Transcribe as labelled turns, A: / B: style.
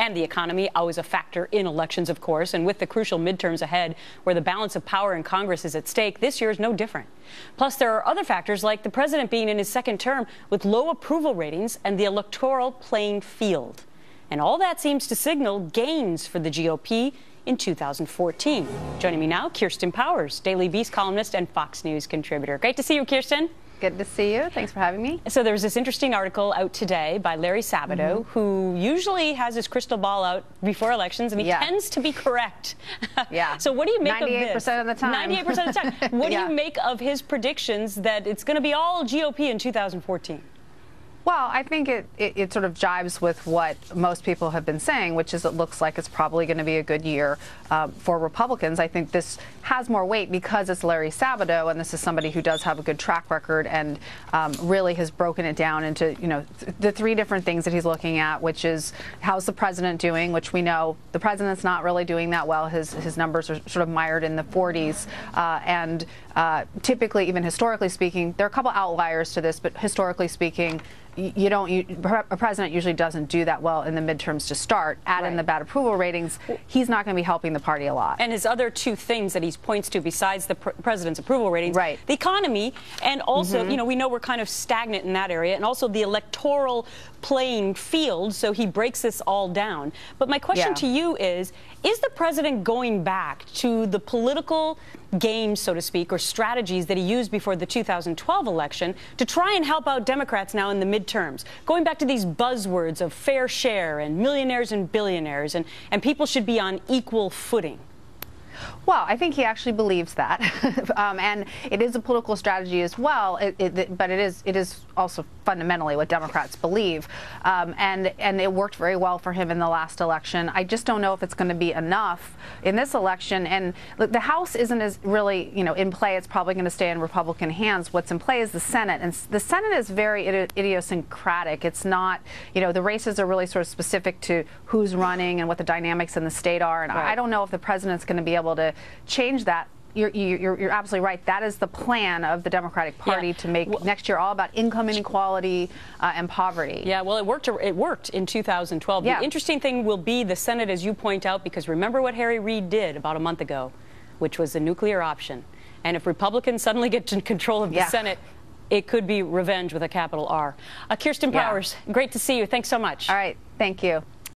A: And the economy, always a factor in elections, of course. And with the crucial midterms ahead, where the balance of power in Congress is at stake, this year is no different. Plus, there are other factors like the president being in his second term with low approval ratings and the electoral playing field. And all that seems to signal gains for the GOP in 2014. Joining me now, Kirsten Powers, Daily Beast columnist and Fox News contributor. Great to see you, Kirsten.
B: Good to see you. Thanks for having me.
A: So there was this interesting article out today by Larry Sabato, mm -hmm. who usually has his crystal ball out before elections, and he yeah. tends to be correct.
B: yeah.
A: So what do you make 98%
B: of this? 98% of the time.
A: 98% of the time. What yeah. do you make of his predictions that it's going to be all GOP in 2014?
B: Well, I think it, it, it, sort of jives with what most people have been saying, which is it looks like it's probably going to be a good year uh, for Republicans. I think this has more weight because it's Larry Sabato, and this is somebody who does have a good track record and um, really has broken it down into, you know, th the three different things that he's looking at, which is how's the president doing, which we know the president's not really doing that well. His, his numbers are sort of mired in the 40s. Uh, and uh, typically, even historically speaking, there are a couple outliers to this, but historically speaking, you don't you, a president usually doesn't do that well in the midterms to start add right. in the bad approval ratings he's not going to be helping the party a lot
A: and his other two things that he points to besides the pr president's approval ratings
B: right
A: the economy and also mm -hmm. you know we know we're kind of stagnant in that area and also the electoral playing field so he breaks this all down but my question yeah. to you is is the president going back to the political games, so to speak, or strategies that he used before the 2012 election to try and help out Democrats now in the midterms? Going back to these buzzwords of fair share and millionaires and billionaires, and, and people should be on equal footing.
B: Well, I think he actually believes that, um, and it is a political strategy as well. It, it, but it is it is also fundamentally what Democrats believe, um, and and it worked very well for him in the last election. I just don't know if it's going to be enough in this election. And look, the House isn't as really you know in play. It's probably going to stay in Republican hands. What's in play is the Senate, and the Senate is very idiosyncratic. It's not you know the races are really sort of specific to who's running and what the dynamics in the state are. And right. I don't know if the president's going to be able to change that you're, you're, you're, absolutely right. That is the plan of the Democratic Party yeah. to make well, next year all about income inequality uh, and poverty.
A: Yeah, well, it worked. It worked in 2012. Yeah. The interesting thing will be the Senate, as you point out, because remember what Harry Reid did about a month ago, which was the nuclear option. And if Republicans suddenly get in control of the yeah. Senate, it could be revenge with a capital R. Uh, Kirsten Powers, great to see you. Thanks so much.
B: All right. Thank you.